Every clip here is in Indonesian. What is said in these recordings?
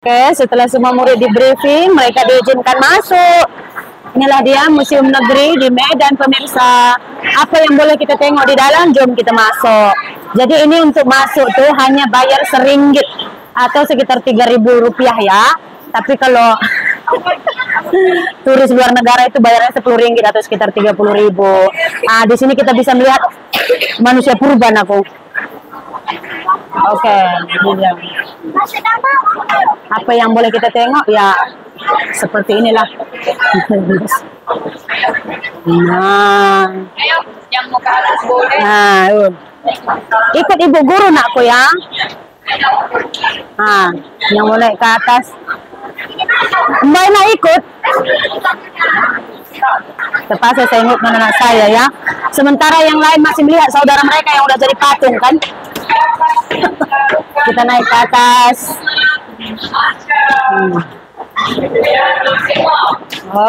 Oke, setelah semua murid di briefing, mereka diizinkan masuk. Inilah dia Museum Negeri di Medan, pemirsa. Apa yang boleh kita tengok di dalam? Jom kita masuk. Jadi ini untuk masuk tuh hanya bayar seringgit atau sekitar tiga ribu rupiah ya. Tapi kalau turis luar negara itu bayarnya sepuluh ringgit atau sekitar tiga puluh ribu. Ah, di sini kita bisa melihat manusia purban aku. Oke, dia. Apa yang boleh kita tengok ya seperti inilah. Nah, nah, yun. ikut ibu guru nakku ya. Nah, yang mau naik ke atas. Mbak nak ikut? Terpaksa saya ikut anak saya ya. Sementara yang lain masih melihat saudara mereka yang udah jadi patung kan. Kita naik ke atas. Hmm.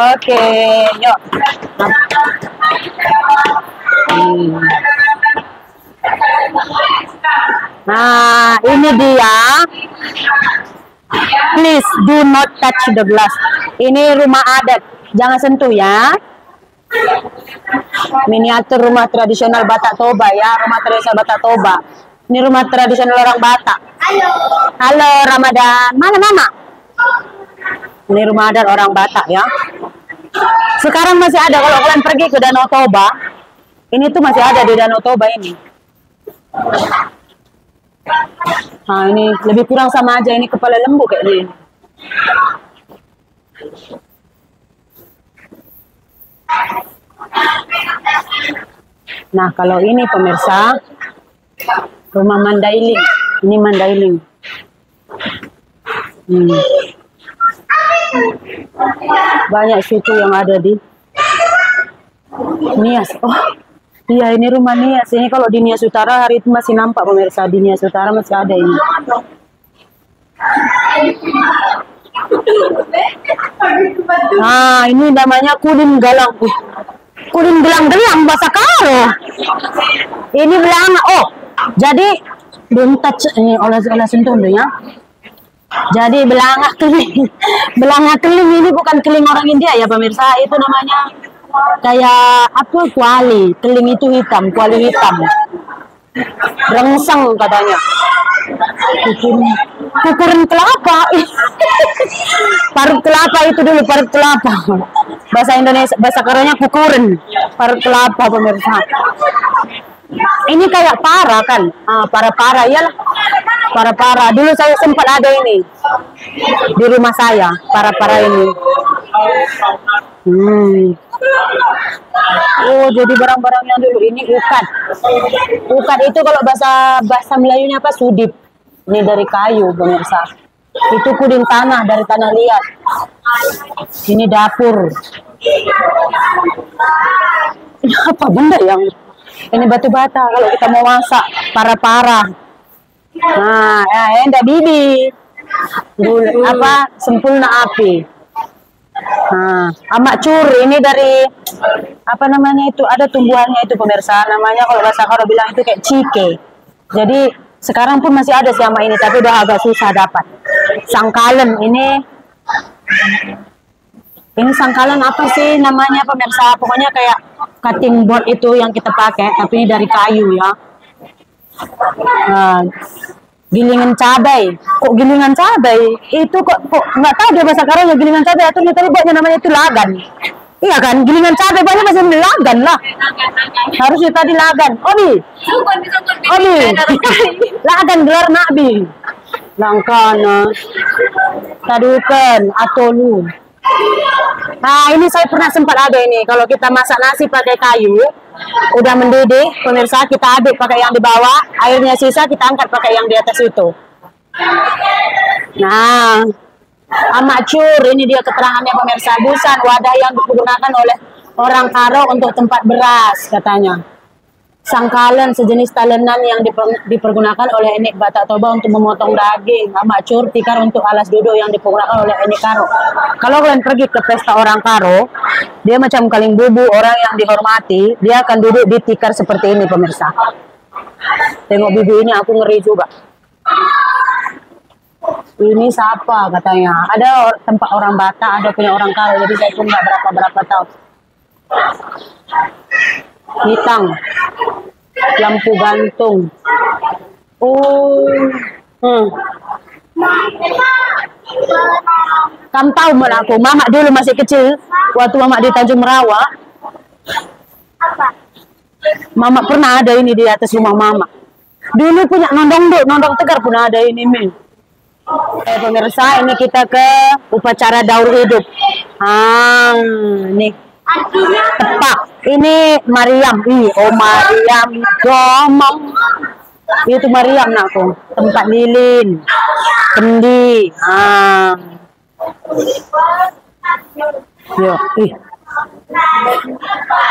Oke, yuk. Hmm. Nah, ini dia. Please do not touch the glass. Ini rumah adat. Jangan sentuh ya. Miniatur rumah tradisional Batak Toba ya, rumah tradisional Batak Toba. Ini rumah tradisional orang Batak. Halo. Halo Ramadan. Mana Mama? Ini rumah adat orang Batak ya. Sekarang masih ada kalau kalian pergi ke Danau Toba. Ini tuh masih ada di Danau Toba ini. Nah ini lebih kurang sama aja ini kepala lembu kayak ini. Nah kalau ini pemirsa rumah Mandailing. Ini Mandailing. Hmm. Banyak situ yang ada di Nias. Oh, iya ini rumah Nias. Ini kalau di Nias Utara hari itu masih nampak pemirsa di Nias Utara masih ada ini. Nah, ini namanya kulin galang. Kulin gelang gelang bahasa karo. Ini belang. Oh, jadi belum touch ini dulu ya. Jadi belanga keling, belanga keling ini bukan keling orang India ya pemirsa, itu namanya kayak apa kuali, keling itu hitam, kuali hitam, rengsang katanya. Kukurin, kukurin kelapa, parut kelapa itu dulu parut kelapa. Bahasa Indonesia, bahasa Koreanya kukurin, parut kelapa pemirsa. Ini kayak para kan, ah, para-para ya para-para. Dulu saya sempat ada ini di rumah saya, para-para ini. Hmm. Oh, jadi barang-barang yang dulu ini ukat. Ukat itu kalau bahasa bahasa Melayunya apa? Sudip. Ini dari kayu, pemirsa. Itu puding tanah dari tanah liat. Ini dapur. Apa benda yang ini batu bata kalau kita mau masak para-para. Nah, ya, enggak bibi. Gul, apa sempurna api. Nah, amak cur ini dari apa namanya itu ada tumbuhannya itu pemirsa namanya kalau bahasa Karo bilang itu kayak cike. Jadi sekarang pun masih ada sih ama ini tapi udah agak susah dapat. Sangkalen ini ini sangkalan apa sih namanya pemirsa? Pokoknya kayak cutting board itu yang kita pakai, tapi ini dari kayu ya. Nah, gilingan cabai. Kok gilingan cabai? Itu kok kok nggak tahu dia bahasa Karangnya gilingan cabai atau tapi buatnya namanya itu lagan. Iya kan, gilingan cabai banyak masih lagan lah. Harusnya tadi lagan. Obi, Obi, lagan gelar nabi. Langkana, tadukan, atau lu. Nah, ini saya pernah sempat ada ini. Kalau kita masak nasi pakai kayu, udah mendidih, pemirsa kita aduk pakai yang di bawah, airnya sisa kita angkat pakai yang di atas itu. Nah, amacur ini dia keterangannya pemirsa busan wadah yang digunakan oleh orang Karo untuk tempat beras katanya. Sangkalan sejenis talenan yang diper- dipergunakan oleh enik Batak Toba untuk memotong daging. Amacur tikar untuk alas duduk yang digunakan oleh enik Karo. Kalau kalian pergi ke pesta orang Karo, dia macam kaling bubu orang yang dihormati, dia akan duduk di tikar seperti ini pemirsa. Tengok bibi ini aku ngeri juga. ini siapa katanya. Ada tempat orang Batak, ada punya orang kaya. Jadi saya pun nggak berapa-berapa tahu. Hitang. Lampu gantung. Oh. Hmm. Kamu tahu mak aku, mama dulu masih kecil, waktu mama di Tanjung Merawa, mama pernah ada ini di atas rumah mama. Dulu punya nondong duk, nondong tegar pun ada ini min. Eh pemirsa, ini kita ke upacara daur hidup. Ah, nih tepak. Ini Mariam, ih, oh Mariam gomong. Itu Mariam nakku, tempat lilin, kendi. Ah, Yo, ih.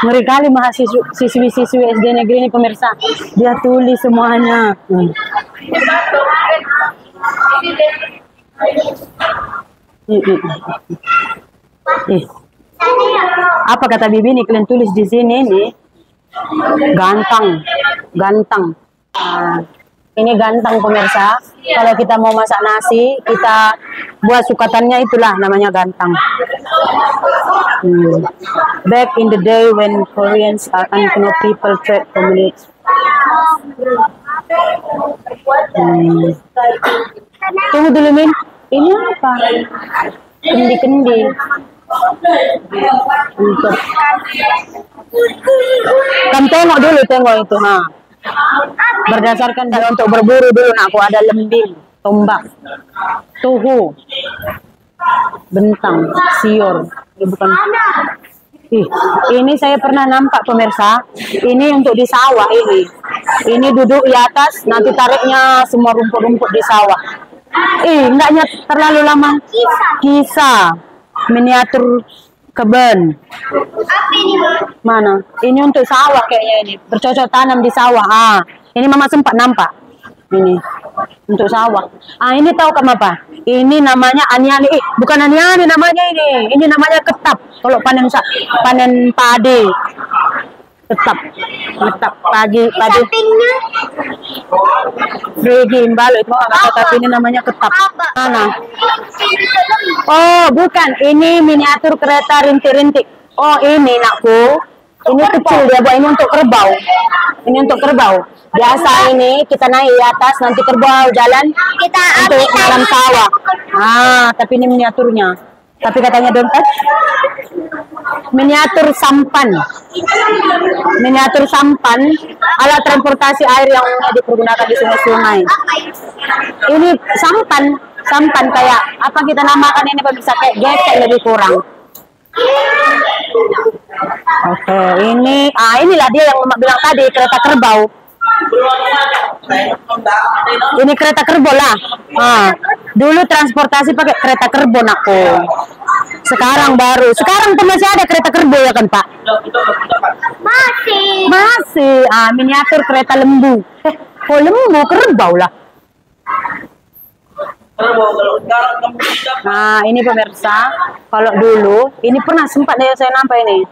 Ngeri kali mahasiswa siswi-siswi SD negeri ini pemirsa. Dia tulis semuanya. Hmm. Ih. Ih. Apa kata Bibi nih kalian tulis di sini nih? Gantang, gantang. Ah, ini gantang pemirsa. Kalau kita mau masak nasi, kita buat sukatannya itulah namanya gantang. Hmm. Back in the day when Koreans are Ankno people trade communities. Hmm. Tunggu dulu Min. Ini apa? Kendi-kendi. Kamu tengok dulu, tengok itu. Ha. Berdasarkan dan untuk berburu dulu, aku ada lembing, tombak, tuhu, bentang, sior. Ini bukan Ih, ini saya pernah nampak pemirsa. Ini untuk di sawah ini. Ini duduk di atas, nanti tariknya semua rumput-rumput di sawah. Ih, enggaknya terlalu lama. Kisah. Miniatur kebun. Mana? Ini untuk sawah kayaknya ini. Bercocok tanam di sawah. Ah, ini mama sempat nampak. Ini untuk sawah. Ah, ini tahu kamu apa? Ini namanya aniani. Eh, bukan aniani namanya ini. Ini namanya ketap. Kalau panen panen padi. Ketap. Ketap pagi padi. Regi imbalo itu apa tapi ini namanya ketap. Mana? Oh, bukan. Ini miniatur kereta rintik-rintik. Oh, ini nakku. Ini kecil dia buat ini untuk kerbau. Ini untuk kerbau. Biasa ini kita naik di atas nanti kerbau jalan Kita untuk dalam sawah. Ah, tapi ini miniaturnya. Tapi katanya don't touch. Miniatur sampan. Miniatur sampan alat transportasi air yang dipergunakan di sungai-sungai. Ini sampan, sampan kayak apa kita namakan ini bisa kayak gesek lebih kurang. Oke, ini ah inilah dia yang bilang tadi kereta kerbau. Ini kereta kerbau lah. Ah, dulu transportasi pakai kereta kerbau aku. Sekarang baru. Sekarang tuh masih ada kereta kerbau ya kan Pak? Masih. Masih. Ah, miniatur kereta lembu. Eh, kok lembu kerbau lah. Nah, ini pemirsa, kalau dulu, ini pernah sempat deh saya nampak ini.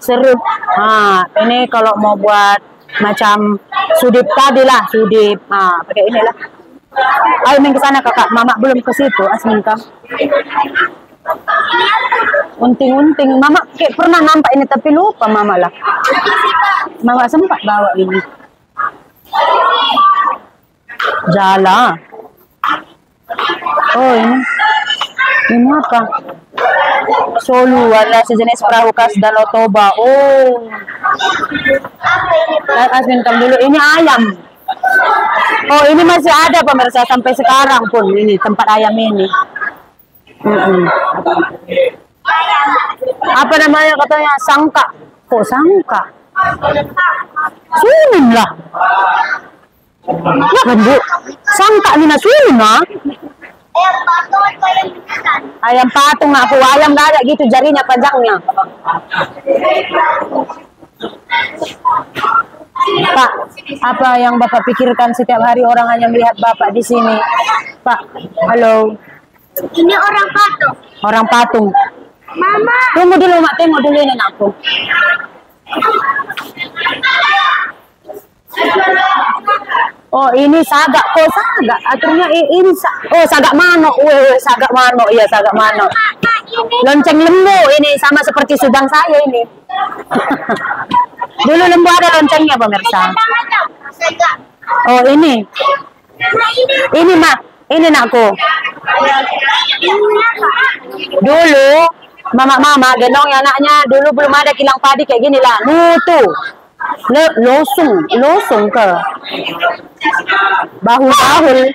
Seru. Nah, ini kalau mau buat macam sudip tadi lah, sudip. Nah, pakai inilah. Ayo main ke sana kakak, mama belum ke situ, Asmin kak. Unting-unting, mama kayak pernah nampak ini tapi lupa mama lah. Mama sempat bawa ini. Jala. Oh ini, ini apa? Solu ada sejenis perahu khas Danau Toba. Oh, Lihat Asmin kam dulu. Ini ayam. Oh ini masih ada pemirsa sampai sekarang pun ini tempat ayam ini. Mm-mm. Apa namanya katanya sangka? Kok sangka? Sunin lah. Ya kan bu? Sangka ni na sunin ah. Eh, patungan ko yung bisan. Ayam patung aku, ayam gak ada gitu jarinya panjangnya. Pak, apa yang Bapak pikirkan setiap hari orang hanya melihat Bapak di sini? Pak, halo, Ini orang patung. orang patung. Mama. Tunggu dulu, Mak, tengok dulu ini aku. Oh, ini sagak. Oh, sagak. Akhirnya ini sa- oh sagak mano. Weh, sagak mano. Iya, sagak mano. Lonceng lembu ini sama seperti subang saya ini. Dulu lembu ada loncengnya pemirsa. Oh, ini. Ini. Mak. Ini nakku. Dulu mama-mama gendong anaknya dulu belum ada kilang padi kayak gini lah. Nutu. Le, losung, losung ke bahul-bahul.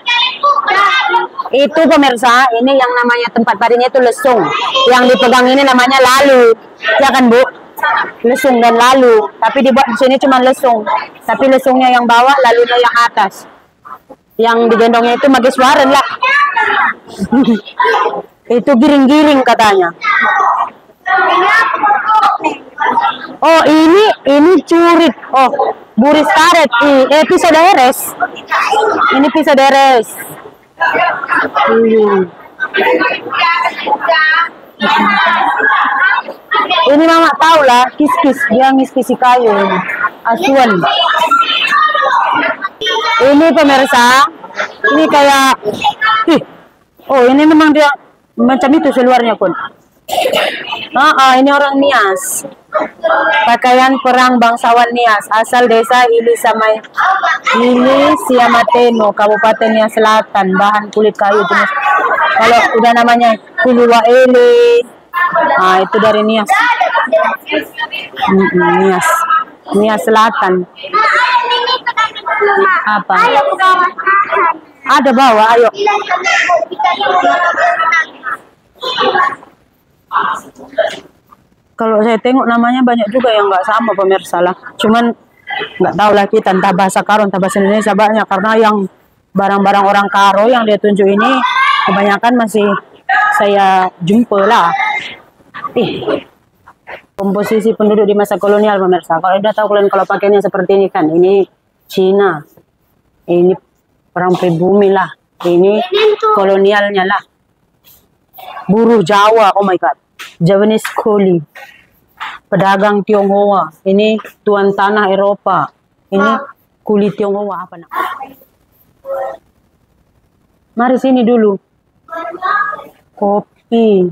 Itu pemirsa, ini yang namanya tempat padinya itu lesung. Yang dipegang ini namanya lalu. Ya kan, Bu? Lesung dan lalu. Tapi dibuat di sini cuma lesung. Tapi lesungnya yang bawah, lalunya yang atas. Yang digendongnya itu magiswaran lah. itu giring-giring katanya. Oh ini ini curit. Oh buris karet. I, eh pisoderes. Ini pisoderes. Hmm. Ini mama tahu lah kis-kis dia ngis-kisi kayu ini. Asuan. Ini pemirsa. Ini kayak ih. Oh ini memang dia macam itu seluarnya pun. Ah, ah, ini orang Nias. Pakaian perang bangsawan Nias, asal desa Ili Siamateno, Kabupaten Nias Selatan, bahan kulit kayu jenis. Kalau udah namanya Kuliwa Eli, ah itu dari Nias. Nias, Nias Selatan. Apa? Ada bawa, ayo. Kalau saya tengok namanya banyak juga yang nggak sama pemirsa lah. Cuman nggak tahu lah kita entah bahasa Karo entah bahasa Indonesia banyak karena yang barang-barang orang Karo yang dia tunjuk ini kebanyakan masih saya jumpa lah. Ih, komposisi penduduk di masa kolonial pemirsa. Kalau udah tahu kalian kalau pakainya seperti ini kan, ini Cina, ini perang pribumi lah, ini kolonialnya lah. Buruh Jawa, oh my god. Javanese Coolie. Pedagang Tionghoa. Ini tuan tanah Eropa. Ini kuli Tionghoa apa nak? Mari sini dulu. Kopi.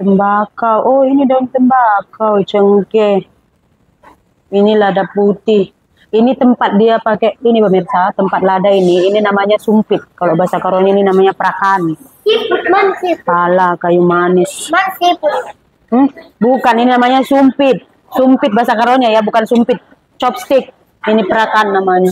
Tembakau. Oh, ini daun tembakau, cengkeh. Ini lada putih. Ini tempat dia pakai ini pemirsa, tempat lada ini, ini namanya sumpit. Kalau bahasa Karon ini namanya siput. Pala kayu manis. Hmm? Bukan, ini namanya sumpit. Sumpit bahasa Karonya ya, bukan sumpit. Chopstick. Ini perakan namanya.